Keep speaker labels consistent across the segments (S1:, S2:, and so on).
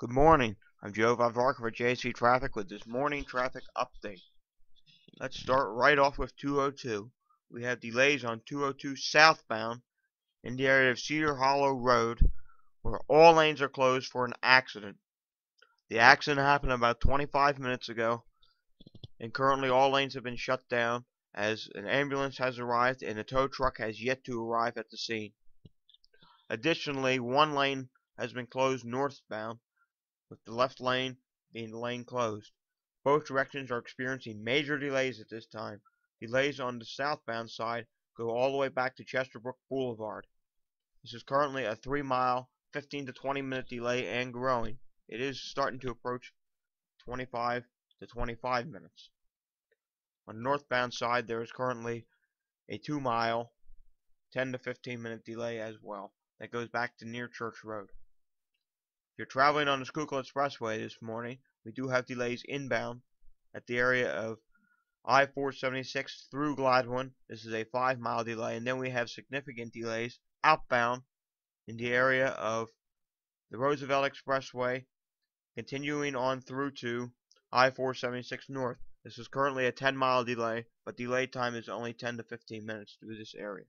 S1: Good morning. I'm Joe Vodvarka for JC Traffic with this morning traffic update. Let's start right off with 202. We have delays on 202 southbound in the area of Cedar Hollow Road where all lanes are closed for an accident. The accident happened about 25 minutes ago and currently all lanes have been shut down as an ambulance has arrived and a tow truck has yet to arrive at the scene. Additionally, one lane has been closed northbound with the left lane being the lane closed. Both directions are experiencing major delays at this time. Delays on the southbound side go all the way back to Chesterbrook Boulevard. This is currently a 3 mile, 15 to 20 minute delay and growing. It is starting to approach 25 to 25 minutes. On the northbound side there is currently a 2 mile, 10 to 15 minute delay as well. That goes back to near Church Road. You're traveling on the Schuylkill Expressway this morning, we do have delays inbound at the area of I-476 through Gladwyne. This is a 5 mile delay. And then we have significant delays outbound in the area of the Roosevelt Expressway continuing on through to I-476 North. This is currently a 10 mile delay, but delay time is only 10 to 15 minutes through this area.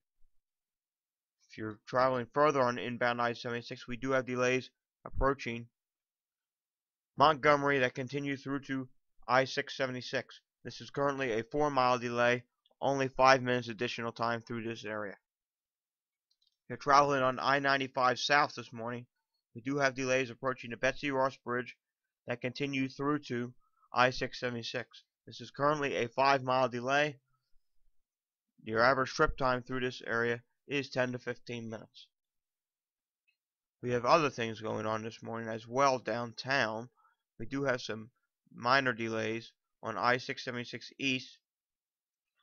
S1: If you're traveling further on inbound I-76, we do have delays approaching Montgomery that continue through to I-676. This is currently a 4 mile delay, only 5 minutes additional time through this area. If you're traveling on I-95 south this morning, we do have delays approaching the Betsy Ross Bridge that continue through to I-676. This is currently a 5 mile delay. Your average trip time through this area is 10 to 15 minutes. We have other things going on this morning as well downtown. We do have some minor delays on I-676 East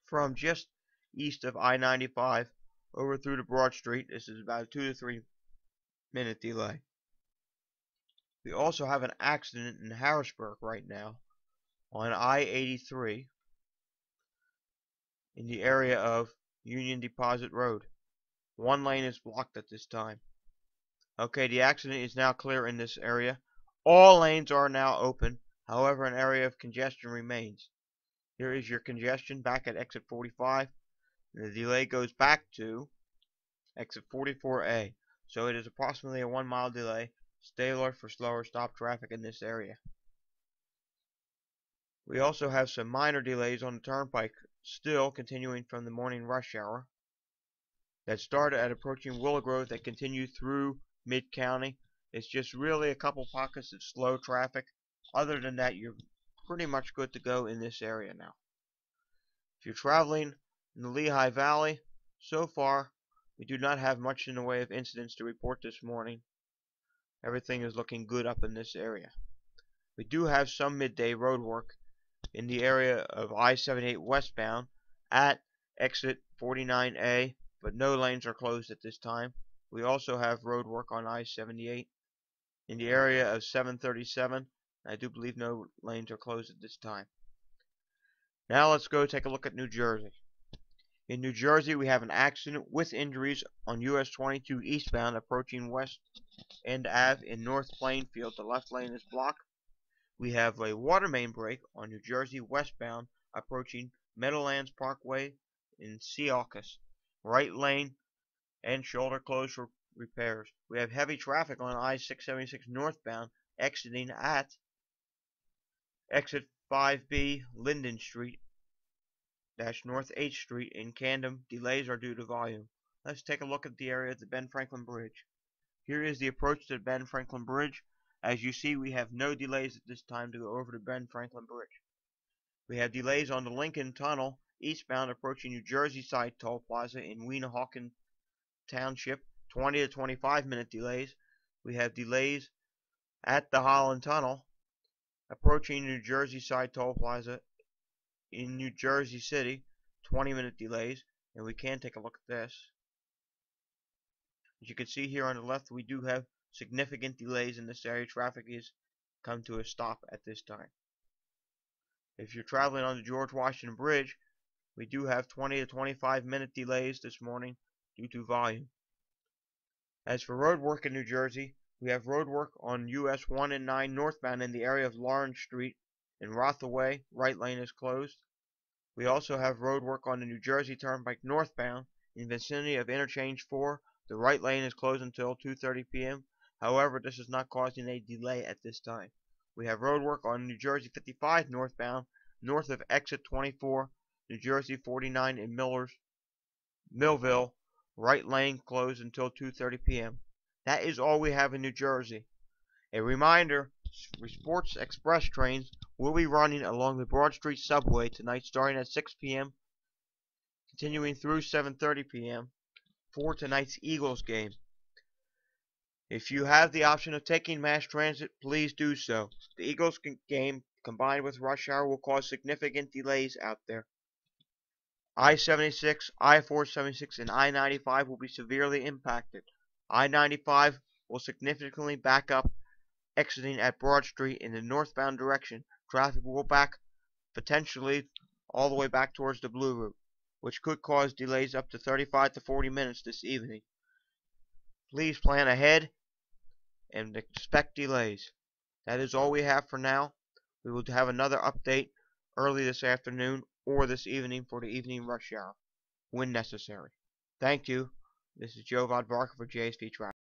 S1: from just east of I-95 over through to Broad Street. This is about a 2 to 3 minute delay. We also have an accident in Harrisburg right now on I-83 in the area of Union Deposit Road. One lane is blocked at this time. Okay, the accident is now clear in this area. All lanes are now open. However, an area of congestion remains. Here is your congestion back at exit 45. the delay goes back to exit 44A. So it is approximately a one mile delay. Stay alert for slower stop traffic in this area. We also have some minor delays on the turnpike still continuing from the morning rush hour that started at approaching Willow Grove that continue through mid-county. It's just really a couple pockets of slow traffic. Other than that, you're pretty much good to go in this area now. If you're traveling in the Lehigh Valley, so far, we do not have much in the way of incidents to report this morning. Everything is looking good up in this area. We do have some midday road work in the area of I-78 westbound at exit 49A, but no lanes are closed at this time. We also have road work on I-78 in the mm-hmm. area of 737. I do believe no lanes are closed at this time. Now let's go take a look at New Jersey. In New Jersey, we have an accident with injuries on US 22 eastbound approaching West End Ave in North Plainfield. The left lane is blocked. We have a water main break on New Jersey westbound approaching Meadowlands Parkway in Secaucus. Right lane and shoulder closed for repairs. We have heavy traffic on I-676 northbound exiting at exit 5B Linden Street dash North H Street in Camden. Delays are due to volume. Let's take a look at the area of the Ben Franklin Bridge. Here is the approach to the Ben Franklin Bridge. As you see, we have no delays at this time to go over the Ben Franklin Bridge. We have delays on the Lincoln Tunnel eastbound approaching New Jersey side toll plaza in Weehawken Township, 20 to 25 minute delays. We have delays at the Holland Tunnel approaching New Jersey side toll plaza in New Jersey City, 20 minute delays. And we can take a look at this. As you can see here on the left, we do have significant delays in this area. Traffic is come to a stop at this time. If you're traveling on the George Washington Bridge, we do have 20 to 25 minute delays this morning due to volume. As for road work in New Jersey, We have road work on US 1 and 9 northbound in the area of Lawrence Street in Rahway. Right lane is closed. We also have road work on the New Jersey Turnpike northbound in vicinity of interchange 4. The right lane is closed until 2:30 p.m. However, this is not causing a delay at this time. We have road work on New Jersey 55 northbound north of exit 24, New Jersey 49 in Millers, Millville. Right lane closed until 2:30 p.m. That is all we have in New Jersey. A reminder, Sports Express trains will be running along the Broad Street subway tonight starting at 6 p.m. continuing through 7:30 p.m. for tonight's Eagles game. If you have the option of taking mass transit, please do so. The Eagles game combined with rush hour will cause significant delays out there. I-76, I-476, and I-95 will be severely impacted. I-95 will significantly back up exiting at Broad Street in the northbound direction. Traffic will back potentially all the way back towards the Blue Route, which could cause delays up to 35 to 40 minutes this evening. Please plan ahead and expect delays. That is all we have for now. We will have another update early this afternoon or this evening for the evening rush hour when necessary. Thank you. This is Joe Vodvarka for JSV Traffic.